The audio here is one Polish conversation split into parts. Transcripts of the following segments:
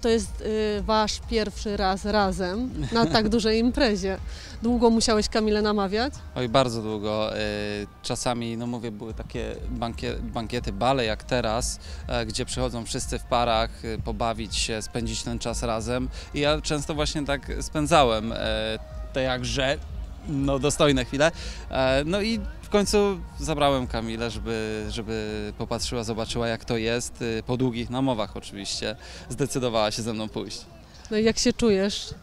To jest y, wasz pierwszy raz razem na tak dużej imprezie. Długo musiałeś Kamilę namawiać? Oj, bardzo długo. Y, Czasami, no mówię, były takie bankie, bankiety, bale jak teraz, e, gdzie przychodzą wszyscy w parach, y, pobawić się, spędzić ten czas razem. I ja często właśnie tak spędzałem e, te jakże no, dostojne chwile. E, No i w końcu zabrałem Kamilę, żeby, żeby popatrzyła, zobaczyła jak to jest. Y, Po długich namowach oczywiście zdecydowała się ze mną pójść. No i jak się czujesz?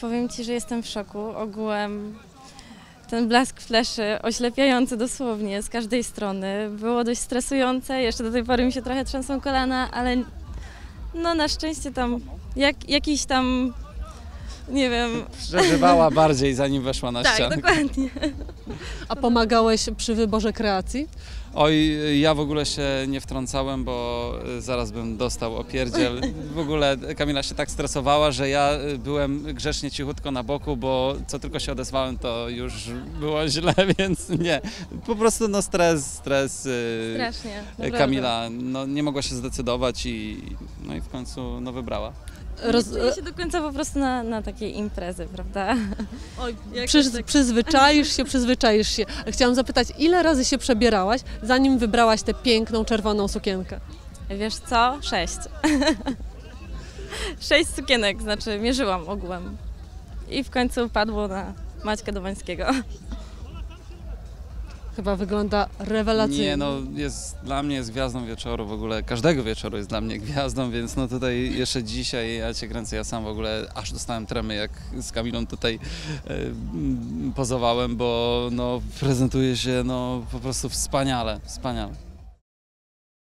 Powiem Ci, że jestem w szoku. Ogółem ten blask fleszy, oślepiający dosłownie z każdej strony, było dość stresujące. Jeszcze do tej pory mi się trochę trzęsą kolana, ale no na szczęście tam jak, jakiś tam, nie wiem, Przeżywała bardziej zanim weszła na tak, ścianę. dokładnie. A pomagałeś przy wyborze kreacji? Oj, ja w ogóle się nie wtrącałem, bo y, zaraz bym dostał opierdziel. W ogóle Kamila się tak stresowała, że ja y, byłem grzecznie cichutko na boku, bo co tylko się odezwałem, to już było źle, więc nie. Po prostu no stres, stres. y, Strasznie. naprawdę. Kamila no, nie mogła się zdecydować i, no i w końcu no, wybrała. Roz... Nie czuję się do końca po prostu na, na takiej imprezy, prawda? Oj, przyz... tak- Przyzwyczaisz się, przyzwyczaisz się. Chciałam zapytać, ile razy się przebierałaś, zanim wybrałaś tę piękną czerwoną sukienkę? Wiesz co? Sześć. Sześć sukienek, znaczy mierzyłam ogółem. I w końcu padło na Maćka Domańskiego. Chyba wygląda rewelacyjnie. Nie, no jest, dla mnie jest gwiazdą wieczoru w ogóle, każdego wieczoru jest dla mnie gwiazdą, więc no tutaj jeszcze dzisiaj ja Cię kręcę, ja sam w ogóle aż dostałem tremy jak z Kamilą tutaj e, pozowałem, bo no prezentuje się no po prostu wspaniale, wspaniale.